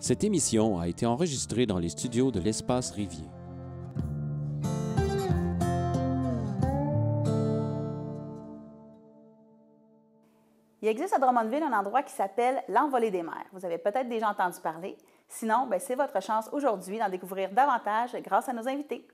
Cette émission a été enregistrée dans les studios de l'Espace Rivier. Il existe à Drummondville un endroit qui s'appelle l'Envolée des mers. Vous avez peut-être déjà entendu parler. Sinon, ben, c'est votre chance aujourd'hui d'en découvrir davantage grâce à nos invités.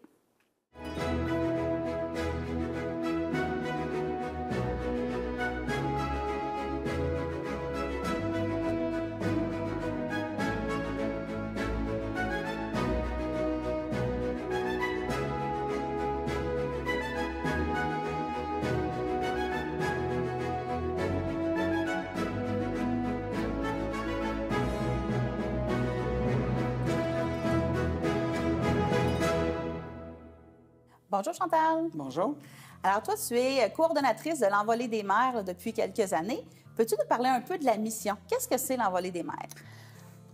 Bonjour Chantal. Bonjour. Alors toi, tu es coordonnatrice de l'envolée des mers depuis quelques années. Peux-tu nous parler un peu de la mission? Qu'est-ce que c'est l'envolée des mers?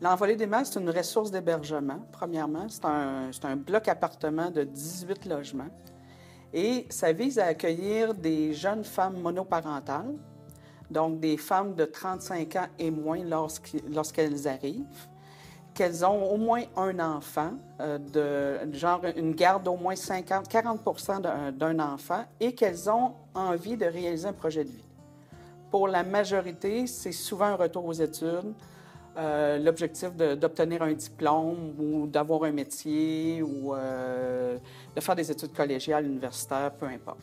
L'envolée des mers, c'est une ressource d'hébergement, premièrement. C'est un, un, bloc appartement de 18 logements. Et ça vise à accueillir des jeunes femmes monoparentales, donc des femmes de 35 ans et moins lorsqu'elles arrivent qu'elles ont au moins un enfant, euh, de, genre une garde d'au moins 50, 40% d'un enfant, et qu'elles ont envie de réaliser un projet de vie. Pour la majorité, c'est souvent un retour aux études, euh, l'objectif d'obtenir un diplôme ou d'avoir un métier ou euh, de faire des études collégiales, universitaires, peu importe.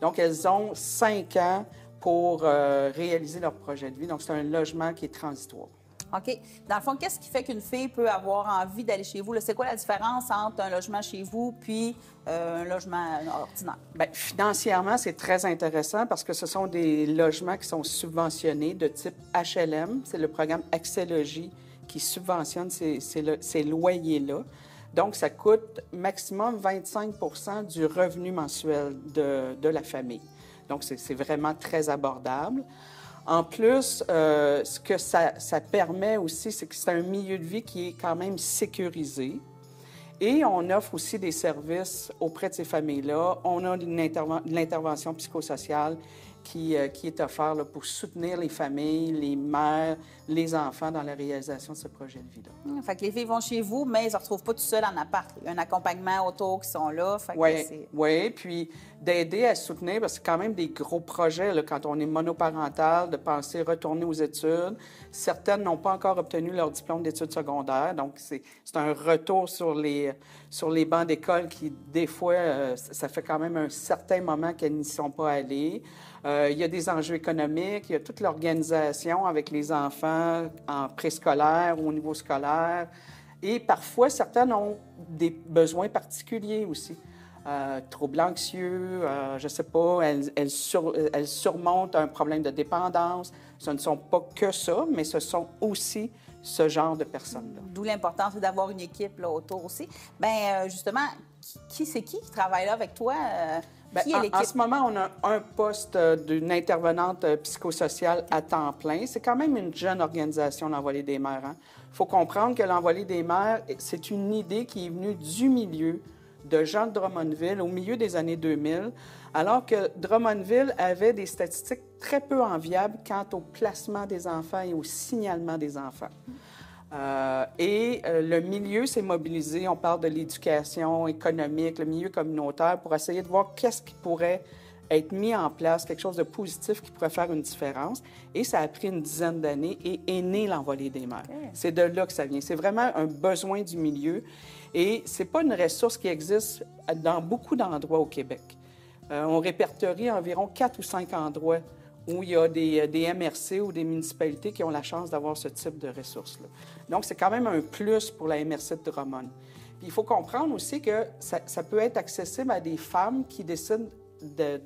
Donc, elles ont cinq ans pour réaliser leur projet de vie. Donc, c'est un logement qui est transitoire. OK? Dans le fond, qu'est-ce qui fait qu'une fille peut avoir envie d'aller chez vous? C'est quoi la différence entre un logement chez vous puis euh, un logement ordinaire? Bien, financièrement, c'est très intéressant parce que ce sont des logements qui sont subventionnés de type HLM. C'est le programme Accès qui subventionne ces, loyers-là. Donc, ça coûte maximum 25% du revenu mensuel de la famille. Donc, c'est vraiment très abordable. En plus, euh, ce que ça, permet aussi, c'est que c'est un milieu de vie qui est quand même sécurisé. Et on offre aussi des services auprès de ces familles-là. On a une l'intervention psychosociale qui, euh, qui est offert pour soutenir les familles, les mères, les enfants dans la réalisation de ce projet de vie-là. Mmh, fait que les filles vont chez vous, mais ils ne se retrouvent pas tout seuls en appart. Il y a un accompagnement autour qui sont là. Oui, ouais, puis d'aider à soutenir, parce que c'est quand même des gros projets là, quand on est monoparental, de penser retourner aux études. Certaines n'ont pas encore obtenu leur diplôme d'études secondaires, donc c'est un retour sur les, sur les bancs d'école qui, des fois, euh, ça fait quand même un certain moment qu'elles n'y sont pas allées. Euh, il y a des enjeux économiques, il y a toute l'organisation avec les enfants en préscolaire ou au niveau scolaire. Et parfois, certaines ont des besoins particuliers aussi. Euh, troubles anxieux, euh, je ne sais pas, elles, surmontent un problème de dépendance. Ce ne sont pas que ça, mais ce sont aussi ce genre de personnes-là. D'où l'importance d'avoir une équipe autour aussi. Bien, justement, qui, c'est qui qui travaille là avec toi? Bien, en, ce moment, on a un poste euh, d'une intervenante euh, psychosociale à temps plein. C'est quand même une jeune organisation, l'Envolée des mères. Il hein. faut comprendre que l'Envolée des mères, c'est une idée qui est venue du milieu de Jean de Drummondville au milieu des années 2000, alors que Drummondville avait des statistiques très peu enviables quant au placement des enfants et au signalement des enfants. Euh, et euh, le milieu s'est mobilisé, on parle de l'éducation économique, le milieu communautaire, pour essayer de voir qu'est-ce qui pourrait être mis en place, quelque chose de positif qui pourrait faire une différence. Et ça a pris une dizaine d'années et est né l'envolée des mers. C'est de là que ça vient. C'est vraiment un besoin du milieu. Et c'est pas une ressource qui existe dans beaucoup d'endroits au Québec. Euh, on répertorie environ quatre ou cinq endroits où il y a des, des, MRC ou des municipalités qui ont la chance d'avoir ce type de ressources-là. Donc, c'est quand même un plus pour la MRC de Drummond. Puis, il faut comprendre aussi que ça, ça, peut être accessible à des femmes qui décident de,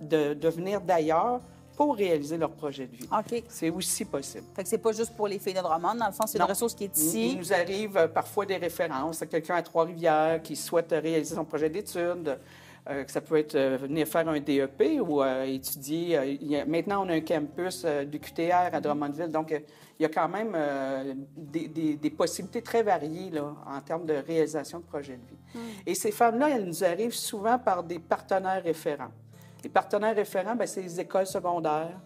de, de venir d'ailleurs pour réaliser leur projet de vie. OK. C'est aussi possible. Fait que c'est pas juste pour les filles de Drummond, dans le fond, c'est une ressource qui est ici. Il nous arrive euh, parfois des références. Quelqu'un à Trois-Rivières qui souhaite réaliser son projet d'études euh, ça peut être euh, venir faire un DEP ou euh, étudier. maintenant, on a un campus du QTR à Drummondville, donc il y a quand même des, possibilités très variées là, en termes de réalisation de projets de vie. Hmm. Et ces femmes-là, elles nous arrivent souvent par des partenaires référents. Les partenaires référents, ben, c'est les écoles secondaires,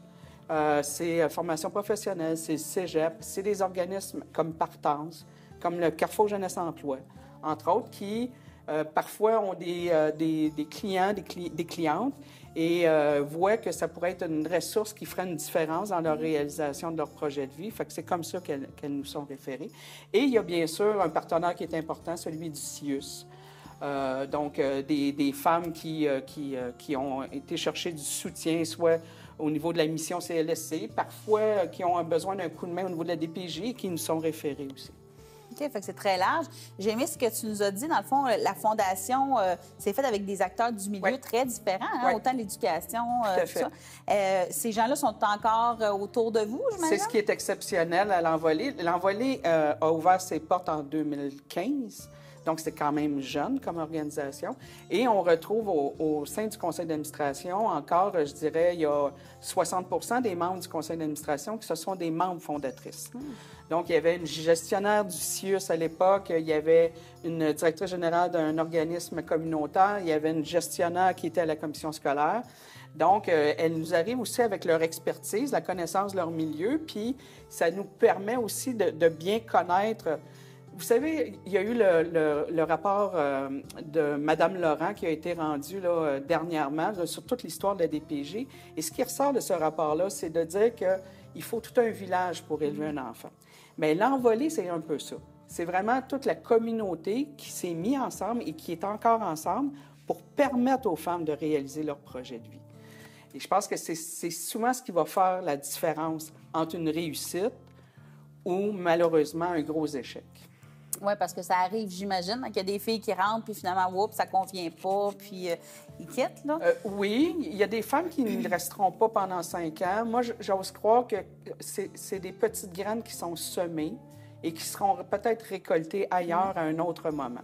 c'est formation professionnelle, c'est cégep, c'est des organismes comme Partance, comme le Carrefour Jeunesse Emploi, entre autres, qui euh, parfois ont des, euh, des, des clients, des, clientes et euh, voient que ça pourrait être une ressource qui ferait une différence dans leur réalisation de leur projet de vie. C'est comme ça qu'elles nous sont référées. Et il y a bien sûr un partenaire qui est important, celui du CIUS. Euh, donc, des, femmes qui, qui, qui, ont été chercher du soutien, soit au niveau de la mission CLSC, parfois qui ont besoin d'un coup de main au niveau de la DPJ et qui nous sont référés aussi. Fait que c'est très large. J'ai aimé ce que tu nous as dit. Dans le fond, la fondation, euh, c'est fait avec des acteurs du milieu très différents, hein, autant l'éducation, euh, tout, ça. Euh, ces gens-là sont encore autour de vous, je C'est ce qui est exceptionnel à l'Envolée. L'Envolée a ouvert ses portes en 2015. Donc, c'est quand même jeune comme organisation. Et on retrouve au, sein du conseil d'administration encore, je dirais, il y a 60% des membres du conseil d'administration qui ce sont des membres fondatrices. Hmm. Donc, il y avait une gestionnaire du CIUS à l'époque, il y avait une directrice générale d'un organisme communautaire, il y avait une gestionnaire qui était à la commission scolaire. Donc, euh, elles nous arrivent aussi avec leur expertise, la connaissance de leur milieu, puis ça nous permet aussi de, bien connaître. Vous savez, il y a eu le, rapport euh, de Mme Laurent qui a été rendu euh, dernièrement sur toute l'histoire de la DPG. Et ce qui ressort de ce rapport-là, c'est de dire qu'il faut tout un village pour élever un enfant. Mais l'envolée, c'est un peu ça. C'est vraiment toute la communauté qui s'est mise ensemble et qui est encore ensemble pour permettre aux femmes de réaliser leur projet de vie. Et je pense que c'est souvent ce qui va faire la différence entre une réussite ou malheureusement un gros échec. Oui, parce que ça arrive, j'imagine, qu'il y a des filles qui rentrent, puis finalement, oups, ça convient pas, puis euh, ils quittent, là. Euh, oui, il y a des femmes qui ne resteront pas pendant cinq ans. Moi, j'ose croire que c'est des petites graines qui sont semées et qui seront peut-être récoltées ailleurs à un autre moment.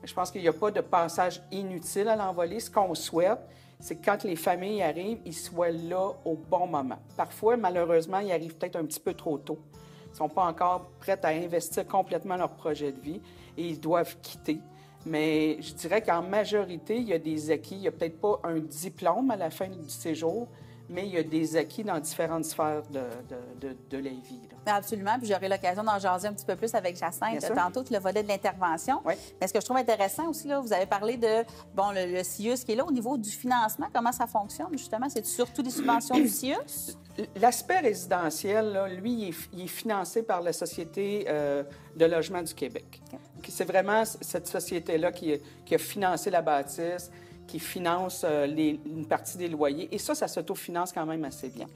Mais je pense qu'il n'y a pas de passage inutile à l'envoler. Ce qu'on souhaite, c'est que quand les familles arrivent, ils soient là au bon moment. Parfois, malheureusement, ils arrivent peut-être un petit peu trop tôt sont pas encore prêtes à investir complètement leur projet de vie et ils doivent quitter. Mais je dirais qu'en majorité, il y a des acquis. Il n'y a peut-être pas un diplôme à la fin du séjour, mais il y a des acquis dans différentes sphères de, de, de, la vie. Absolument. Puis j'aurai l'occasion d'en jaser un petit peu plus avec Jacinthe tantôt, le volet de l'intervention. Oui. Mais ce que je trouve intéressant aussi, là, vous avez parlé de bon, le, CIUS qui est là au niveau du financement. Comment ça fonctionne, justement? C'est surtout des subventions du CIUS? L'aspect résidentiel, là, lui, il est, financé par la Société euh, de logement du Québec. C'est vraiment cette société-là qui, qui a financé la bâtisse, qui finance euh, une partie des loyers. Et ça, ça s'autofinance quand même assez bien.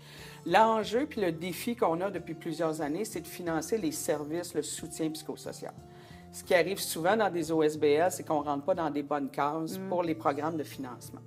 L'enjeu puis le défi qu'on a depuis plusieurs années, c'est de financer les services, le soutien psychosocial. Ce qui arrive souvent dans des OSBL, c'est qu'on ne rentre pas dans des bonnes cases mm. pour les programmes de financement.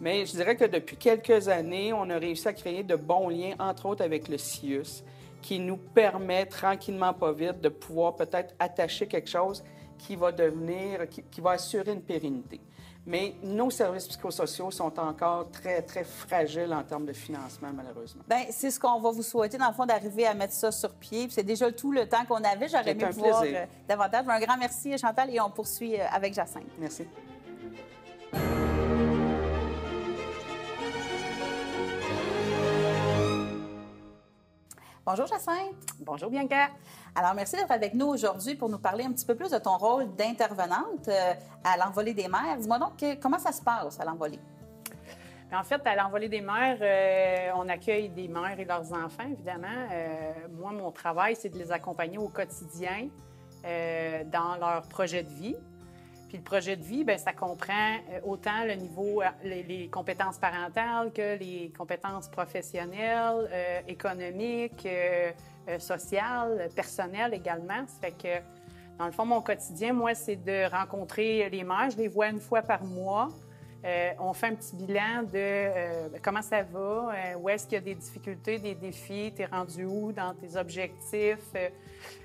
Mais je dirais que depuis quelques années, on a réussi à créer de bons liens, entre autres avec le CIUS, qui nous permet tranquillement, pas vite, de pouvoir peut-être attacher quelque chose qui va devenir, qui va assurer une pérennité. Mais nos services psychosociaux sont encore très, très fragiles en termes de financement, malheureusement. Bien, c'est ce qu'on va vous souhaiter, dans le fond, d'arriver à mettre ça sur pied. C'est déjà tout le temps qu'on avait. J'aurais aimé voir euh, davantage. Un grand merci, Chantal, et on poursuit euh, avec Jacinthe. Merci. Bonjour Jacinthe. Bonjour Bianca. Alors, merci d'être avec nous aujourd'hui pour nous parler un petit peu plus de ton rôle d'intervenante euh, à l'envolée des mers. Dis-moi donc, comment ça se passe à l'envolée? En fait, à l'envolée des mères, euh, on accueille des mères et leurs enfants, évidemment. Euh, moi, mon travail, c'est de les accompagner au quotidien dans leur projet de vie. Puis le projet de vie, bien, ça comprend euh, autant le niveau, euh, les, compétences parentales que les compétences professionnelles, euh, économiques, sociales, personnelles également. Ça fait que, dans le fond, mon quotidien, moi, c'est de rencontrer les mères. Je les vois une fois par mois. On fait un petit bilan de comment ça va, où est-ce qu'il y a des difficultés, des défis, tu es rendu où dans tes objectifs?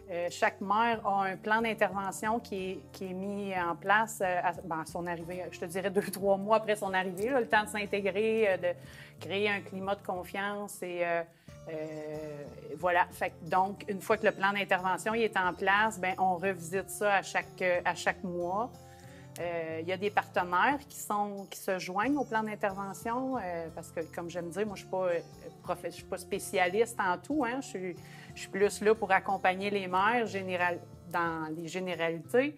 Euh, chaque mère a un plan d'intervention qui est, mis en place euh, ben, à, son arrivée, je te dirais deux, trois mois après son arrivée, le temps de s'intégrer, euh, de créer un climat de confiance et voilà. donc, une fois que le plan d'intervention est en place, ben, on revisite ça à chaque mois. Il y a des partenaires qui, se joignent au plan d'intervention parce que, comme j'aime dire, moi, je ne suis, suis, pas spécialiste en tout. Hein, je suis plus là pour accompagner les mères, dans les généralités.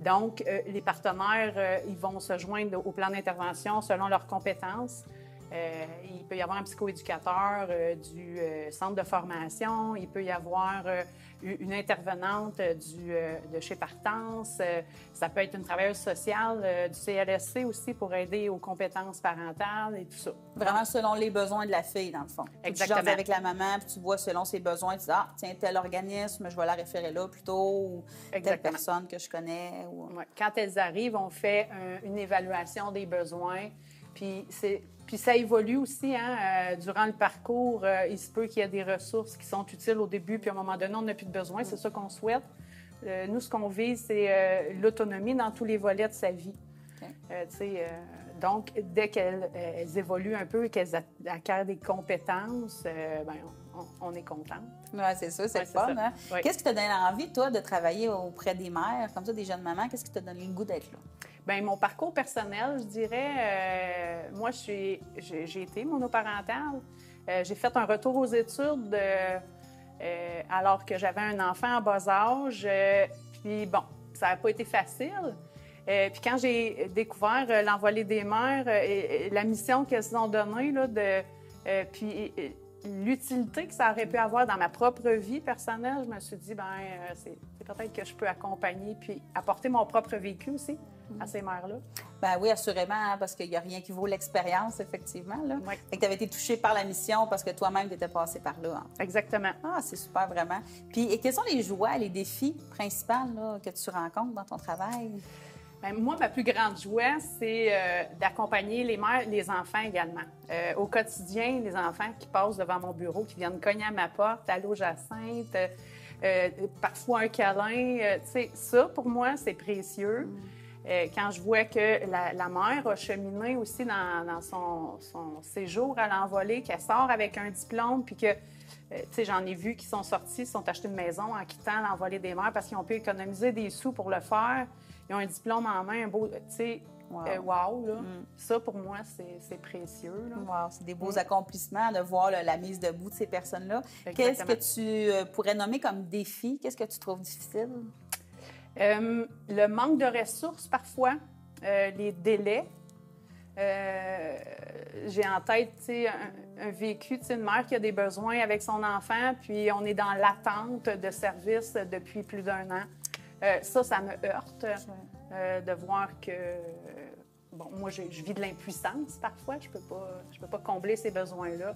donc, les partenaires, ils vont se joindre au plan d'intervention selon leurs compétences. Il peut y avoir un psychoéducateur du centre de formation, il peut y avoir une intervenante du, euh, de chez Partance. Euh, ça peut être une travailleuse sociale euh, du CLSC aussi pour aider aux compétences parentales et tout ça. Vraiment selon les besoins de la fille, dans le fond. Exactement. Tu avec la maman, puis tu vois selon ses besoins, tu dis, ah, tiens, tel organisme, je vais la référer là plutôt, ou telle personne que je connais. Ou... Quand elles arrivent, on fait une évaluation des besoins, puis c'est puis ça évolue aussi hein, euh, durant le parcours. Euh, il se peut qu'il y ait des ressources qui sont utiles au début, puis à un moment donné, on n'a plus de besoin. C'est ça qu'on souhaite. Euh, nous, ce qu'on vise, c'est l'autonomie dans tous les volets de sa vie. donc, dès qu'elles évoluent un peu et qu'elles acquièrent des compétences, ben, on, est content. Oui, c'est ça, c'est fun. Hein? Qu'est-ce qui te donne envie, toi, de travailler auprès des mères, comme ça, des jeunes mamans? Qu'est-ce qui te donne le goût d'être là? Bien, mon parcours personnel, je dirais, euh, moi, j'ai été monoparentale. Euh, j'ai fait un retour aux études euh, alors que j'avais un enfant en bas âge. puis bon, ça n'a pas été facile. puis quand j'ai découvert l'envolée des mères et, la mission qu'elles ont donnée, là, puis l'utilité que ça aurait pu avoir dans ma propre vie personnelle, je me suis dit, ben c'est peut-être que je peux accompagner puis apporter mon propre vécu aussi à ces mères-là? Ben oui, assurément, hein, parce qu'il n'y a rien qui vaut l'expérience, effectivement. Là. tu avais été touchée par la mission parce que toi-même, tu étais passée par là. Hein. Exactement. Ah, c'est super, vraiment. Puis, et quels sont les joies, les défis principaux que tu rencontres dans ton travail? Bien, moi, ma plus grande joie, c'est euh, d'accompagner les mères, les enfants également. Euh, au quotidien, les enfants qui passent devant mon bureau, qui viennent cogner à ma porte, allô Jacinthe, euh, parfois un câlin, tu sais, ça, pour moi, c'est précieux. Mm. Euh, quand je vois que la, mère a cheminé aussi dans, son, séjour à l'envolée, qu'elle sort avec un diplôme, puis que, euh, tu sais, j'en ai vu qui sont sortis, sont achetés une maison en quittant l'envolée des mères parce qu'ils ont pu économiser des sous pour le faire. Ils ont un diplôme en main, un beau, tu sais, Wow. Euh, là. Mm. Ça, pour moi, c'est précieux. Wow, c'est des beaux mm. accomplissements de voir la mise debout de ces personnes-là. Qu'est-ce que tu pourrais nommer comme défi? Qu'est-ce que tu trouves difficile? Euh, le manque de ressources parfois, euh, les délais. Euh, j'ai en tête un, un vécu, une mère qui a des besoins avec son enfant, puis on est dans l'attente de services depuis plus d'un an. ça, ça me heurte de voir que bon, moi, je, je vis de l'impuissance parfois. Je ne peux, pas, je peux pas combler ces besoins-là.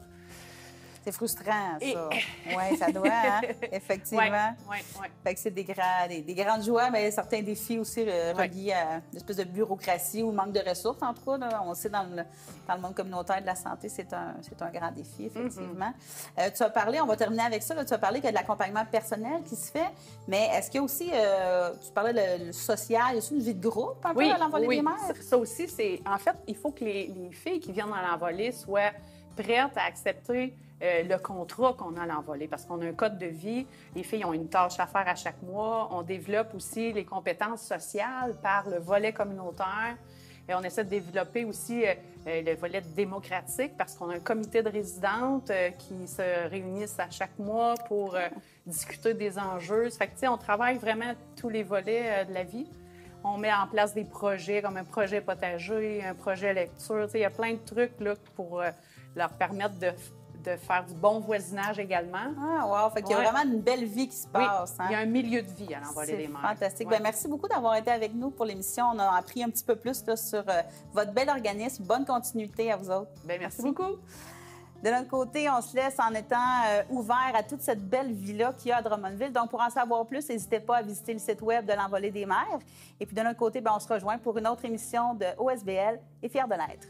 C'est frustrant, ça. Oui, ça doit, hein? effectivement. Oui, oui. Fait que c'est des, des, grandes joies, mais certains défis aussi euh, reliés à l'espèce de bureaucratie ou manque de ressources, en tout cas. On sait dans le, dans le monde communautaire de la santé, c'est un, un grand défi, effectivement. Mm-hmm. Euh, tu as parlé, on va terminer avec ça, tu as parlé qu'il y a de l'accompagnement personnel qui se fait, mais est-ce qu'il y a aussi, euh, tu parlais de le social, il y a aussi une vie de groupe un oui, peu à l'envolée oui. des mères? Ça aussi, c'est. En fait, il faut que les, les filles qui viennent dans l'envolée soient prêtes à accepter euh, le contrat qu'on a à l'envolée, parce qu'on a un code de vie. Les filles ont une tâche à faire à chaque mois. On développe aussi les compétences sociales par le volet communautaire. Et on essaie de développer aussi euh, euh, le volet démocratique parce qu'on a un comité de résidentes qui se réunissent à chaque mois pour discuter des enjeux. Fait que, on travaille vraiment tous les volets de la vie. On met en place des projets comme un projet potager, un projet lecture. Il y a plein de trucs là, pour leur permettre de de faire du bon voisinage également. Ah, wow! Fait qu'il y a vraiment une belle vie qui se passe. Oui, il y a hein? un milieu de vie à l'envolée des mers. Fantastique. Bien, merci beaucoup d'avoir été avec nous pour l'émission. On a appris un petit peu plus sur euh, votre bel organisme. Bonne continuité à vous autres. Bien, merci, beaucoup. De notre côté, on se laisse en étant euh, ouvert à toute cette belle vie-là qu'il y a à Drummondville. Donc, pour en savoir plus, n'hésitez pas à visiter le site web de l'Envolée des mers. Et puis, de notre côté, bien, on se rejoint pour une autre émission de OSBL et fier de l'être.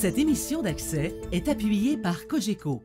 Cette émission d'accès est appuyée par Cogeco,